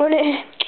por Olha.